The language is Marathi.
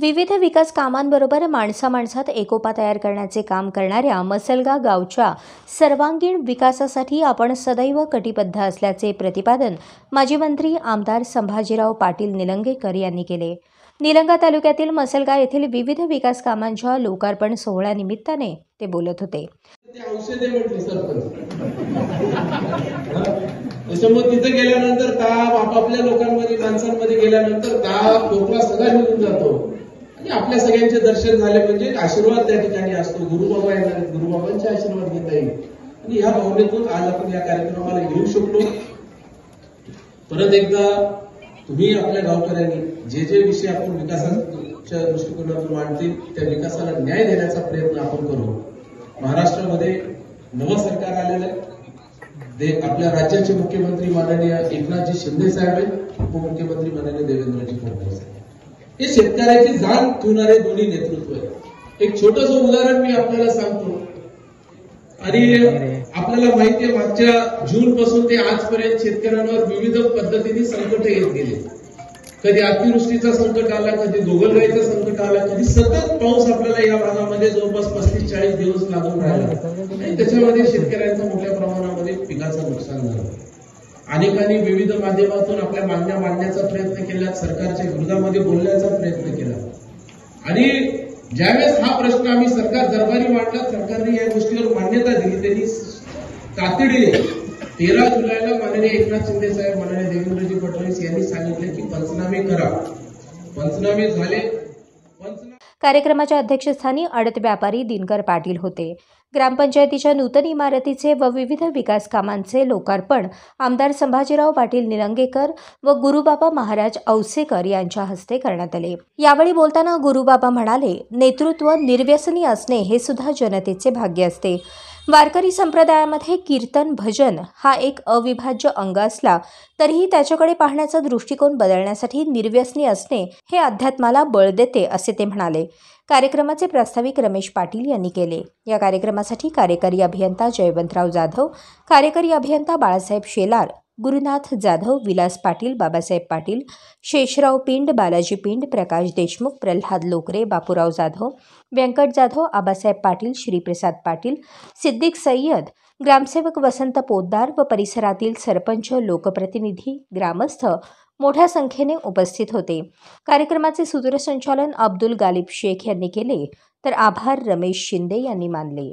विविध विकास कामांबरोबर माणसा माणसात एकोपा तयार करण्याचे काम करणाऱ्या मसलगा गावच्या सर्वांगीण विकासासाठी आपण सदैव कटिबद्ध असल्याचे प्रतिपादन माजी मंत्री आमदार संभाजीराव पाटील निलंगेकर यांनी केले. निलंगा तालुक्यातील मसलगा येथील विविध विकास कामांच्या लोकार्पण सोहळ्यानिमित्ताने ते बोलत होते. त्याच्यामुळे तिथे गेल्यानंतर ताप आपापल्या लोकांमध्ये माणसांमध्ये गेल्यानंतर ताप खोकला सगळा निघून जातो. आणि आपल्या सगळ्यांचे दर्शन झाले म्हणजे आशीर्वाद त्या ठिकाणी असतो. गुरुबाबा येणार आहेत, गुरुबाबांचे आशीर्वाद घेता येईल. आणि या भावनेतून आज आपण या कार्यक्रमाला घेऊ शकलो. परत एकदा तुम्ही आपल्या गावकऱ्यांनी जे जे विषय आपण विकासाच्या दृष्टिकोनातून मांडतील त्या विकासाला न्याय देण्याचा प्रयत्न आपण करू. महाराष्ट्रामध्ये नवं सरकार आलेलं आहे. आपल्या राज्याचे मुख्यमंत्री माननीय एकनाथजी शिंदे साहेब आहेत. उपमुख्यमंत्री माननीय देवेंद्रजी फडणवीस. हे शेतकऱ्याची जाण ठेवणारे दोन्ही नेतृत्व आहे एक छोटस उदाहरण मी आपल्याला सांगतो. आणि आपल्याला माहितीये मागच्या जून पासून ते आजपर्यंत शेतकऱ्यांवर विविध पद्धतीने संकट येत गेले. कधी अतिवृष्टीचा संकट आला कधी गोगलगाईचा संकट आला कधी सतत पाऊस आपल्याला या भागामध्ये जवळपास पस्तीस चाळीस दिवस लागून राहिला. आणि त्याच्यामध्ये शेतकऱ्यांचं मोठ्या प्रमाणामध्ये पिकाचं नुकसान झालं. अनेकांनी विविध माध्यमातून आपल्या मागण्या मांडण्याचा प्रयत्न केला सरकारच्या विरोधामध्ये बोलण्याचा प्रयत्न केला. आणि ज्यावेळेस हा प्रश्न आम्ही सरकार दरबारी मांडला सरकारने या गोष्टीवर मान्यता दिली त्यांनी तातडीने तेरा जुलैला माननीय एकनाथ शिंदे साहेब माननीय देवेंद्रजी फडणवीस यांनी सांगितले की पंचनामे करा. पंचनामे झाले कार्यक्रमाच्या अध्यक्षस्थानी आडत व्यापारी दिनकर पाटील होते. ग्रामपंचायतीच्या नूतन इमारतीचे व विविध विकास कामांचे लोकार्पण आमदार संभाजीराव पाटील निलंगेकर व गुरुबाबा महाराज औसेकर यांच्या हस्ते करण्यात आले. यावेळी बोलताना गुरुबाबा म्हणाले नेतृत्व निर्व्यसनी असणे हे सुद्धा जनतेचे भाग्य असते. वारकरी संप्रदायामध्ये कीर्तन भजन हा एक अविभाज्य अंग असला तरीही त्याच्याकडे पाहण्याचा दृष्टिकोन बदलण्यासाठी निर्व्यसनी असणे हे अध्यात्माला बळ देते असे ते म्हणाले. कार्यक्रमाचे प्रास्ताविक रमेश पाटील यांनी केले. या कार्यक्रमासाठी कार्यकारी अभियंता जयवंतराव जाधव कार्यकारी अभियंता बाळासाहेब शेलार गुरुनाथ जाधव विलास पाटील बाबासाहेब पाटील शेषराव पिंड बालाजी पिंड प्रकाश देशमुख प्रल्हाद लोकरे बापूराव जाधव व्यंकट जाधव आबासाहेब पाटील श्रीप्रसाद पाटील सिद्दीक सय्यद ग्रामसेवक वसंत पोद्दार व परिसरातील सरपंच लोकप्रतिनिधी ग्रामस्थ मोठ्या संख्येने उपस्थित होते. कार्यक्रमाचे सूत्रसंचालन अब्दुल गालिब शेख यांनी केले तर आभार रमेश शिंदे यांनी मानले.